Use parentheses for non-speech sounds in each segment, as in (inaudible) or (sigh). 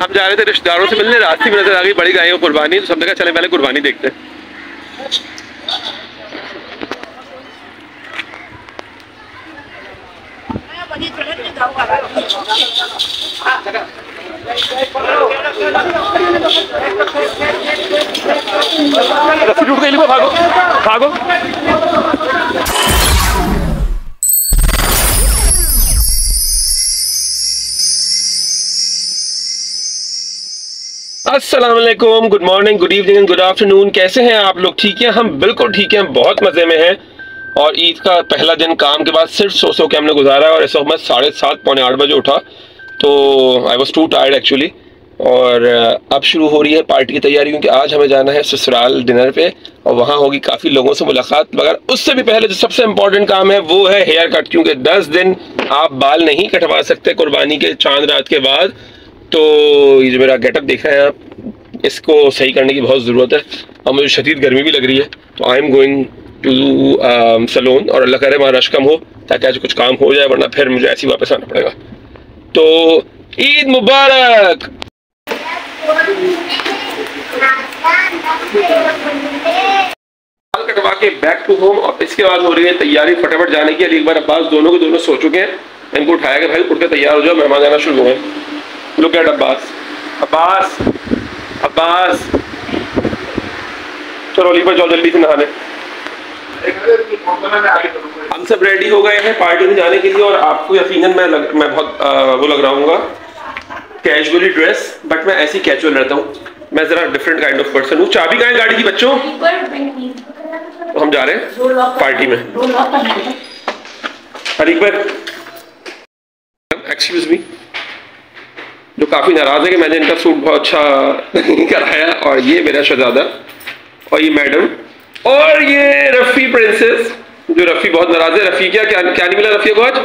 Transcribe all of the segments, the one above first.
हम जा रहे थे रिश्तेदारों से मिलने रास्ते में नज़र आ गई, बड़ी गाय को कुर्बानी तो सबने कहा, चले, पहले कुर्बानी देखते भागो भागो। Aslam good morning good evening good afternoon कैसे हैं आप लोग? ठीक हैं? हम बिल्कुल ठीक हैं, बहुत मज़े में हैं। और ईद का पहला दिन काम के बाद सिर्फ़ सो सो के हमने गुजारा और इस वक्त मैं साढ़े सात, पौने आठ बजे उठा। तो I was too tired actually और अब शुरू हो रही है पार्टी की तैयारी क्योंकि आज हमें जाना है ससुराल डिनर पे। और वहाँ होगी काफ़ी लोगों से मुलाकात, मगर उससे भी पहले जो सबसे इम्पोर्टेंट काम है, वो है हेयर कट क्योंकि दस दिन आप बाल नहीं कटवा सकते कुर्बानी के चाँद रात के बाद। तो ये जो मेरा गेटअप देख रहे हैं आप इसको सही करने की बहुत ज़रूरत है। और मुझे शदीद गर्मी भी लग रही है तो I am going to salon और अल्लाह करे वहाँ रश कम हो, ताकि आज कुछ काम हो जाए, वरना फिर मुझे ऐसे ही वापस आना पड़ेगा। तो ईद मुबारक! कटवा के बैक टू होम और इसके बाद हो रही है तैयारी फटाफट जाने की। एक बार अब्बास दोनों के दोनों सो चुके हैं। इनको उठाया कि भाई उठ के तैयार हो जाओ, मेहमान आना शुरू हुए लुक एट अब्बास अब्बास अब्बास चलो अली पर जाओ जल्दी से नहाने हम सब रेडी हो गए हैं पार्टी में जाने के लिए और आपको यकीनन मैं लग, मैं बहुत आ, वो लग रहा हूँ कैजुअली ड्रेस बट मैं ऐसी कैजुअल रहता हूँ। मैं जरा डिफरेंट काइंड ऑफ़ पर्सन हूँ। चाबी कहाँ गाड़ी की बच्चों? तो हम जा रहे हैं पार्टी में। भाई एक्सक्यूज मी जो काफ़ी नाराज़ है कि मैंने इनका सूट बहुत अच्छा कराया। और ये मेरा शहजादा और ये मैडम और ये रफ़ी प्रिंसेस जो रफ़ी बहुत नाराज़ है। रफ़ी क्या क्या क्या नहीं मिला रफ़ी को आज?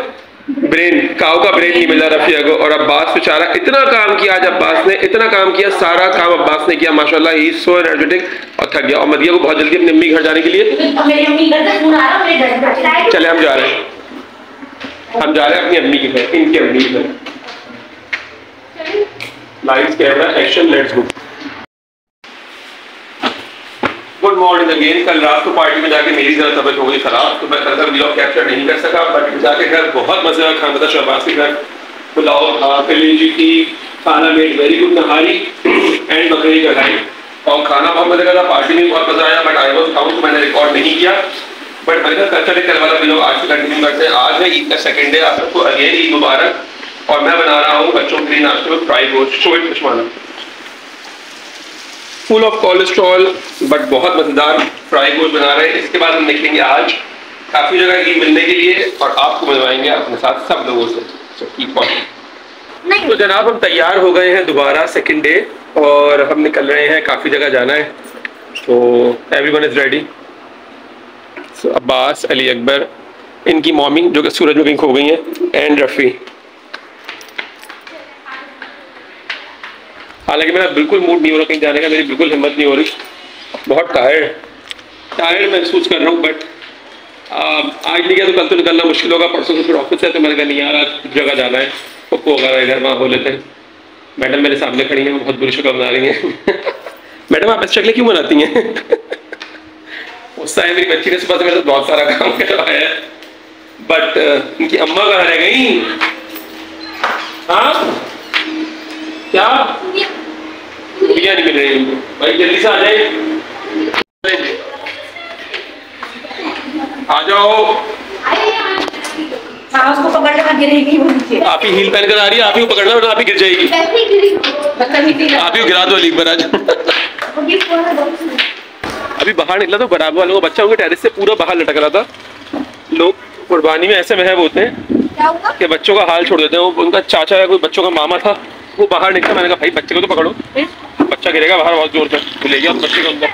ब्रेन काव का ब्रेन नहीं मिला रफ़िया को। और अब्बास बेचारा इतना काम किया आज अब्बास ने इतना काम किया सारा काम अब्बास ने किया। माशाल्लाह ही सो एनर्जेटिक और थक गया। और मदिया को बहुत जल्दी अपनी अम्मी घर जाने के लिए चले हम जा रहे हैं। हम जा रहे हैं अपनी अम्मी के घर इनकी अम्मी के घर। Lights camera action let's go good morning again कल रात को पार्टी में जाके मेरी जरा तबियत हो गई खराब तो मैं कल तक व्लॉग कैप्चर नहीं कर सका बट जाके घर बहुत मज़े का खाना था, शहबाज के घर। पुलाव था कलेजी थी खाना made very good nihari and बकरी कढ़ाई और खाना बहुत मज़े का था पार्टी में बहुत मज़ा आया बट आई वॉज़ तो मैंने रिकॉर्ड नहीं किया। बट मैंने कल चले कल वाला व्लॉग आज से कंटिन्यू करते हैं। आज है ईद का सेकेंड डे आप सबको अगेन ईद मुबारक। और मैं बना रहा हूँ बच्चों के लिए नाश्ते में फ्राई गोश्त शो इट खुशमाना। फुल ऑफ़ कोलेस्ट्रॉल बट बहुत मज़ेदार फ्राई गोश्त बना रहे हैं। इसके बाद हम निकलेंगे आज काफ़ी जगह की मिलने के लिए और आपको मिलवाएँगे अपने साथ सब लोगों से। So, on. तो जनाब हम तैयार हो गए हैं दोबारा सेकंड डे और हम निकल रहे हैं काफ़ी जगह जाना है। तो everyone is ready Abbas Ali Akbar इनकी मॉमी जो कि सूरज में कहीं खो गई हैं एंड रफ़ी। हालाँकि मेरा बिल्कुल मूड नहीं हो रहा कहीं जाने का, मेरी बिल्कुल हिम्मत नहीं हो रही। बहुत टायर्ड टायर्ड महसूस कर रहा हूँ बट आज नहीं गया तो कल तो निकलना मुश्किल होगा। परसों से फिर ऑफ़िस है तो मैंने कहा, नहीं यार, आज जगह जाना है। पप्पू वगैरह घर वहाँ हो लेते हैं। मैडम मेरे सामने खड़ी हैं, बहुत बुरी शक्ल बना रही हैं। (laughs) मैडम, आप ऐसी शक्लें क्यों बनाती हैं? (laughs) उस टाइम मेरी बच्ची ने सुबह से मेरे साथ बहुत सारा काम करवाया है। बट उनकी अम्मा कहाँ रह गई? हाँ? क्या? भैया नहीं मिल रही भाई जल्दी से आ जाए। आ जाओ। हाँ उसको पकड़ना गिरेगी आप ही हील पहन कर आ रही है आप ही पकड़ना वरना आप ही गिर जाएगी। आप ही गिरा दो अलीक पर आज। अभी बाहर निकला तो बराबर वालों का बच्चा उनके टेरिस से पूरा बाहर लटक रहा था। लोग कुर्बानी में ऐसे महब होते हैं कि बच्चों का हाल छोड़ देते हैं। उनका चाचा या कोई बच्चों का मामा था। वो बाहर निकला मैंने कहा भाई बच्चे को तो पकड़ो। बच्चा गिरेगा बाहर बहुत ज़ोर से। तो ले गया बच्चे को अंदर।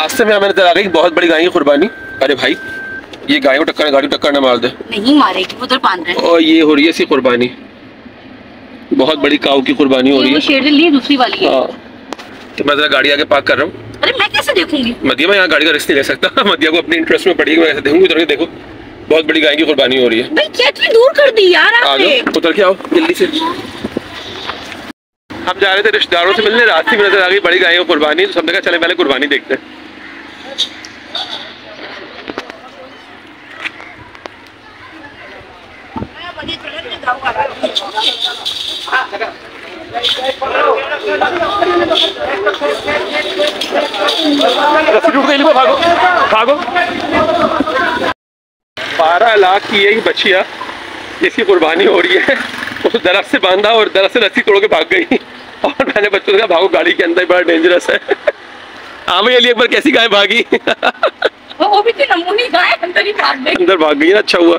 रास्ते में नज़र आ गई बहुत बड़ी गाय की कुर्बानी। अरे भाई ये गाय को टक्कर गाड़ी टक्कर ना मार दे। नहीं मारेगी उधर बाँध रहे और ये हो रही है इसकी कुर्बानी। बहुत बड़ी काऊ की कुर्बानी हो रही है। शेर ली दूसरी वाली है। तो मैं जरा गाड़ी आगे पार्क कर रहा हूँ। अरे मैं कैसे देखूँगी? मदिया मैं यहाँ गाड़ी का रिस्क नहीं ले सकता। (laughs) मदिया को अपने इंटरेस्ट में पड़ी है, मैं ऐसे देखूँगी उधर के देखो। बहुत बड़ी गाय की कुर्बानी हो रही है। भाई दूर कर दी यार आपने? जाओ उतर के आओ जल्दी से। हम जा रहे थे रिश्तेदारों से मिलने रास्ते में नज़र आ गई बड़ी गायों कुर्बानी। तो सबने कहा चले पहले कुर्बानी देखते हैं। भागो भागो। बारह लाख की एक बछिया जिसकी कुर्बानी हो रही है उस दरख्त से बांधा और दरख्त से रस्सी तोड़ के भाग गई। और मैंने बच्चों से कहा भागो गाड़ी के अंदर बड़ा डेंजरस है। आमिर अली एक बार कैसी गाय भागी? वो भी तो नमूनी गाय अंदर ही भाग गई। अंदर भाग गई ना अच्छा हुआ।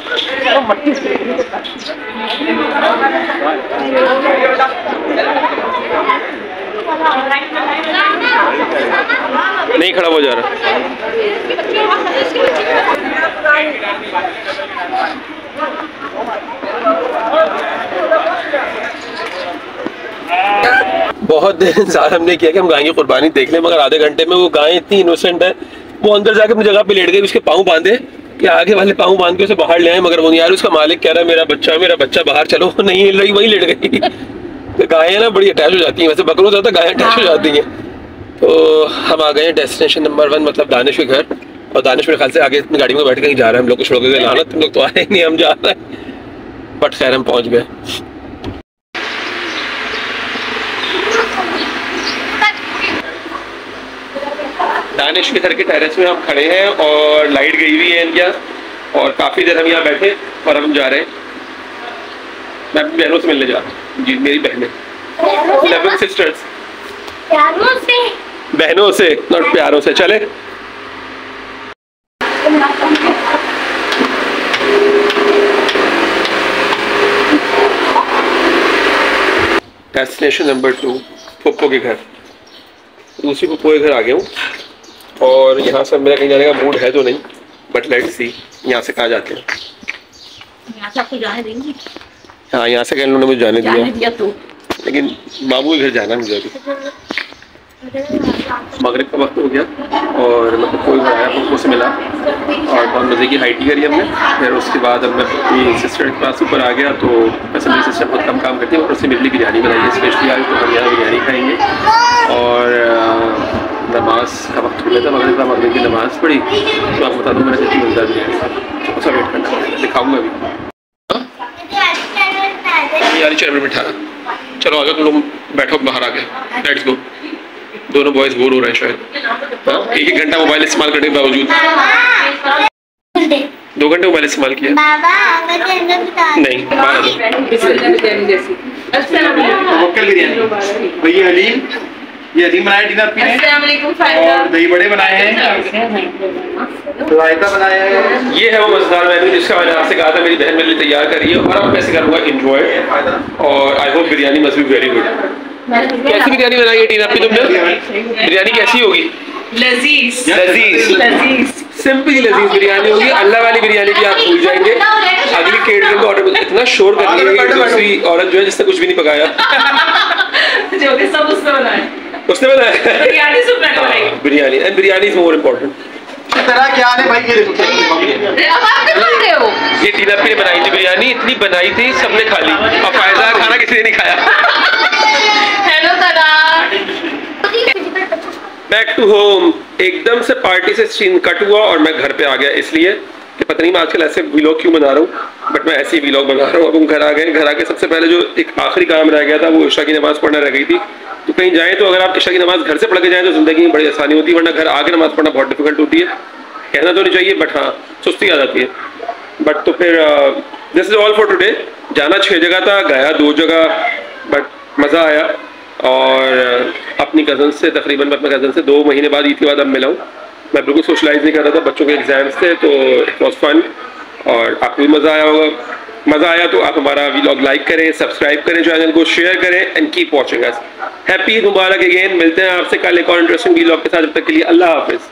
नहीं, खड़ा हो जा रहा। बहुत देर इंतज़ार (laughs) हमने किया कि हम गाय की कुर्बानी देख लें, मगर आधे घंटे में वो गाय इतनी इनोसेंट है, वो अंदर जाके अपनी जगह पे लेट गई उसके पाँव बांधे। कि आगे वाले पाँव बाँध के उसे बाहर ले आए मगर वो नहीं यार उसका मालिक कह रहा है मेरा बच्चा मेरा बच्चा बाहर चलो। (laughs) नहीं हिल रही वही लेट गई। (laughs) तो गायें ना बड़ी अटैच हो जाती हैं। वैसे बकरों से ज़्यादा गायें अटैच हो जाती हैं। तो हम आ गए हैं डेस्टिनेशन नंबर वन मतलब दानिश के घर। और दानिश मेरे ख्याल से आगे अपनी गाड़ी में बैठ के कहीं जा रहे हैं। हम लोग को छोड़ के तुम लोग तो आए नहीं हम जा रहे हैं। बट खैर हम पहुँच गए। दानिश के घर के टेरेस में हम खड़े हैं और लाइट गई हुई है इनके यहाँ और काफ़ी देर हम यहाँ बैठे और हम जा रहे हैं। मैं अपनी बहनों से मिलने जा रहा हूँ। जी मेरी बहनें इलेवन सिस्टर्स से बहनों से नॉट प्यारों से। चले। डेस्टिनेशन नंबर टू पप्पो के घर। दूसरी पप्पो के घर आ गया हूँ। और यहाँ से मेरा कहीं जाने का मूड है तो नहीं बट लेट सी यहाँ से कहाँ जाते हैं। यहाँ से आपको जाने देंगे? हाँ यहाँ से कहीं उन्होंने मुझे जाने दिया। जाने दिया तो। लेकिन बाबू के घर जाना मुझे अभी। मगरिब का वक्त हो गया और मतलब कोई आया पप्पो से मिला। और बहुत मज़े की हाइटी करी हमने। फिर उसके बाद अब मैं अपनी सिस्टर के पास ऊपर आ गया तो वैसे मेरी सिस्टर बहुत कम काम करती है और उससे मिलनी बिरयानी बनाई है स्पेशली आज तो हम यहाँ बिरयानी खाएँगे। और नमाज़ का वक्त हो गया था मगरिब का मगरिब की नमाज़ पढ़ी। तो आपको बता दूँ मैंने कितनी मज़ेदार बिरयानी? थोड़ा सा वेट करना पड़ेगा दिखाऊँगा अभी। बिरयानी चैनल में बिठा चलो आगे तुम लोग बैठो बाहर आके। लेट्स गो दोनों बॉयज़ बोर हो रहे हैं शायद। हाँ? एक एक घंटा मोबाइल इस्तेमाल करने के बावजूद। दो घंटे मोबाइल इस्तेमाल किया। नहीं लोकल बिरयानी भैया हलीम ये हलीम बनाया डिनर पीने। और दही बड़े बनाए हैं। रायता बनाया है। ये है वो मज़ेदार मेन्यू जिसका मैंने आपसे कहा था मेरी बहन मेरे लिए तैयार करी है और अब मैं इसे करूँगा इंजॉय और I hope biryani must be very good कैसी बिरयानी बनाई है टीना? अपनी तुमने? बिरयानी। कैसी होगी? लजीज। लजीज। लजीज। सिंपल लजीज बिरयानी होगी। अल्लाह वाली बिरयानी भी आप भूल जाएँगे। अगली केटरिंग को ऑर्डर इतना शोर कर रही है दूसरी औरत जो है जिसने कुछ भी नहीं पकाया। (laughs) जो कि सब उसने बनाए उसने बताया बिरयानी सब बनाई। Biryani. And biryani is more important तरह क्या है? भाई ये देखो है। हो? ये टीना पी ने बनाई थी बिरयानी। इतनी बनाई थी सबने खा ली। और फ़ायदा खाना किसी ने नहीं खाया। (laughs) बैक टू होम एकदम से पार्टी से सीन कट हुआ और मैं घर पे आ गया, इसलिए कि पता नहीं मैं आजकल ऐसे वीलॉग क्यों बना रहा हूँ बट मैं ऐसे ही वीलॉग बना रहा हूँ। अब हम घर आ गए, घर आके सबसे पहले जो एक आखिरी काम रह गया था, वो ईशा की नमाज़ पढ़ना रह गई थी। तो कहीं जाएँ तो अगर आप ईशा की नमाज़ घर से पढ़ के जाएँ तो ज़िंदगी में बड़ी आसानी होती है, वरना घर आके नमाज़ पढ़ना बहुत डिफ़िकल्ट होती है। कहना तो नहीं चाहिए बट हाँ सुस्ती आ जाती है। बट तो फिर this is all for today जाना छः जगह था, गया दो जगह बट मज़ा आया। और अपनी कज़न से, तकरीबन मैं अपने कज़न से दो महीने बाद ईद के बाद अब मिला हूँ। मैं बिल्कुल सोशलाइज नहीं कर रहा था, बच्चों के एग्ज़ाम्स थे तो इट वॉज़ फन और आपको भी मज़ा आया होगा। मज़ा आया तो आप हमारा वीलॉग लाइक करें सब्सक्राइब करें चैनल को शेयर करें and keep watching us happy Mubarak again मिलते हैं आपसे। कल एक और इंटरेस्टिंग वीलॉग के साथ। जब तक के लिए अल्लाह हाफिज़।